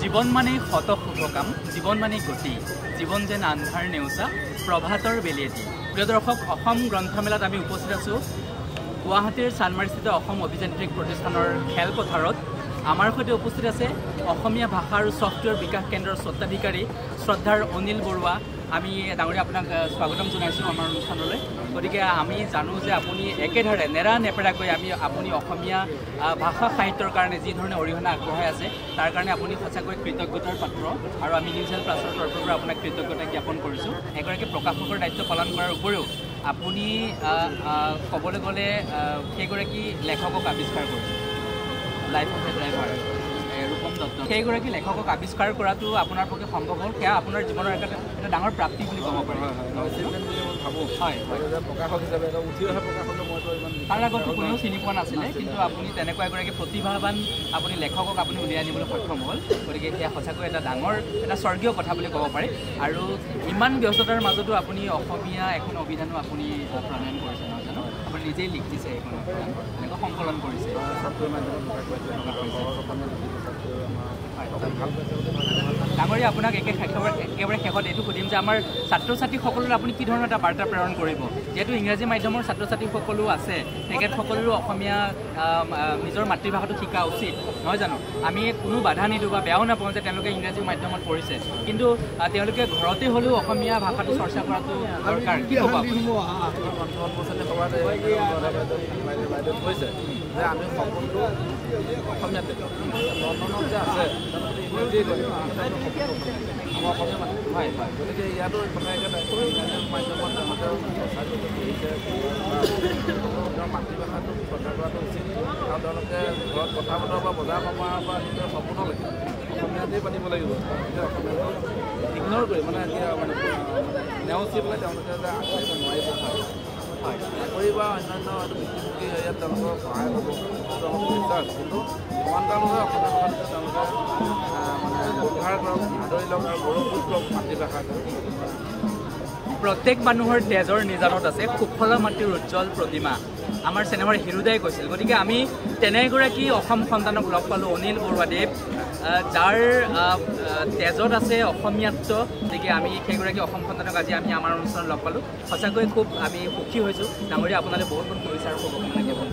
জীৱন মানেই শত শুভকাম জীৱন মানেই গতি জীৱন যেন আন্ধাৰ নেওচা প্ৰভাতৰ বেলিয়েটি প্ৰিয় দৰ্শক অসম গ্ৰন্থমেলাত আমি উপস্থিত আছোঁ। গুৱাহাটীৰ চানমাৰিস্থিত অসম অভিযান্ত্ৰিক প্ৰতিষ্ঠানৰ খেলপথাৰত। আমাৰ সৈতে উপস্থিত আছে অসমীয়া ভাষা আৰু ছফ্টৱেৰ বিকাশ কেন্দ্ৰৰ স্বত্বাধিকাৰী শ্ৰদ্ধাৰ অনিল বৰুৱা আমি ডাঙৰীয়া আপোনাক স্বাগতম জনাইছোঁ আমাৰ অনুষ্ঠানলৈ। গতিকে আমি জানো যে আপুনি একেধাৰে নেৰা নেপেৰাকৈ আমি আপুনি অসমীয়া ভাষা সাহিত্যৰ কাৰণে যি ধৰণে অৰিহণা আগবঢ়াই আছে তাৰ কাৰণে আপুনি সঁচাকৈ কৃতজ্ঞতাৰ পাত্ৰ আৰু আমি নিউজ হেল্থ প্লাছৰ তৰফৰ পৰা আপোনাক কৃতজ্ঞতা জ্ঞাপন কৰিছোঁ। এগৰাকী প্ৰকাশকৰ দায়িত্ব পালন কৰাৰ উপৰিও আপুনি ক'বলৈ গ'লে সেইগৰাকী লেখকক আৱিষ্কাৰ কৰিছে? লাইফ অফ এ ড্ৰাইভাৰ সেইগৰাকী লেখকক আৱিষ্কাৰ কৰাটো আপোনাৰ পক্ষে সম্ভৱ হ'ল। সেয়া আপোনাৰ জীৱনৰ এটা এটা ডাঙৰ প্ৰাপ্তি বুলি ক'ব পাৰি। তাৰ আগতো কোনেও চিনি পোৱা নাছিলে কিন্তু আপুনি তেনেকুৱা এগৰাকী প্ৰতিভাৱান আপুনি লেখকক আপুনি উলিয়াই আনিবলৈ সক্ষম হ'ল। গতিকে সেয়া সঁচাকৈ এটা ডাঙৰ এটা স্বৰ্গীয় কথা বুলি ক'ব পাৰি। আৰু ইমান ব্যস্ততাৰ মাজতো আপুনি অসমীয়া এখন অভিধানো আপুনি প্ৰণয়ন কৰিছে নহয় জানো? আপুনি নিজেই লিখিছে এইখন অভিধান। এনেকৈ সংকলন কৰিছে। không ডাঙৰীয়া আপোনাক একে একেবাৰে শেষত এইটো সুধিম যে আমাৰ ছাত্ৰ ছাত্ৰীসকললৈ আপুনি কি ধৰণৰ এটা বাৰ্তা প্ৰেৰণ কৰিব? যিহেতু ইংৰাজী মাধ্যমৰ ছাত্ৰ ছাত্ৰীসকলো আছে তেখেতসকলেও অসমীয়া নিজৰ মাতৃভাষাটো শিকা উচিত নহয় জানো? আমি কোনো বাধা নিদিওঁ বা বেয়াও নাপাওঁ যে তেওঁলোকে ইংৰাজী মাধ্যমত পঢ়িছে। কিন্তু তেওঁলোকে ঘৰতে হ'লেও অসমীয়া ভাষাটো চৰ্চা কৰাটো দৰকাৰ। কি যে আমি সকলো অসমীয়াতে। যে আছে ইংৰাজীয়ে অসমীয়া হয় হয় গতিকে ইয়াতো মাধ্যমত তেওঁলোকে প্ৰচাৰ কৰিছে তেওঁৰ মাতৃভাষাটো প্ৰচাৰ কৰাটো উচিত আৰু তেওঁলোকে ঘৰত কথা বতৰা বজাৰ সমাৰৰ পৰা নিজৰ সম্পূৰ্ণলৈকে অসমীয়াতেই পাতিব লাগিব গতিকে অসমীয়াটো ইগন'ৰ কৰি মানে এতিয়া মানে নেওচি পেলাই তেওঁলোকে আগবাঢ়িব নোৱাৰিব হয় চাকৰি বা অন্যান্য হেৰিয়াত তেওঁলোকৰ সহায় হ'ব কিন্তু সমান্তৰালভাৱে অসমীয়া ভাষাটো তেওঁলোকে মানে ব্যৱহাৰ কৰক আদৰি লওক আৰু গৌৰৱবোধ প্ৰত্যেক মানুহৰ তেজৰ নিজানত আছে সুফলা মাটিৰ উজ্জ্বল প্ৰতিমা। আমাৰ চিনেমাৰ হিৰোদাই কৈছিল। গতিকে আমি তেনে এগৰাকী অসম সন্তানক লগ পালোঁ অনিল বৰুৱাদেৱ। যাৰ তেজত আছে অসমীয়াত্ব গতিকে আমি সেইগৰাকী অসম সন্তানক আজি আমি আমাৰ অনুষ্ঠানত লগ পালোঁ। সঁচাকৈ খুব আমি সুখী হৈছোঁ। ডাঙৰীয়া আপোনালৈ বহুত বহুত শুভেচ্ছা আৰু শুভকামনা জ্ঞাপন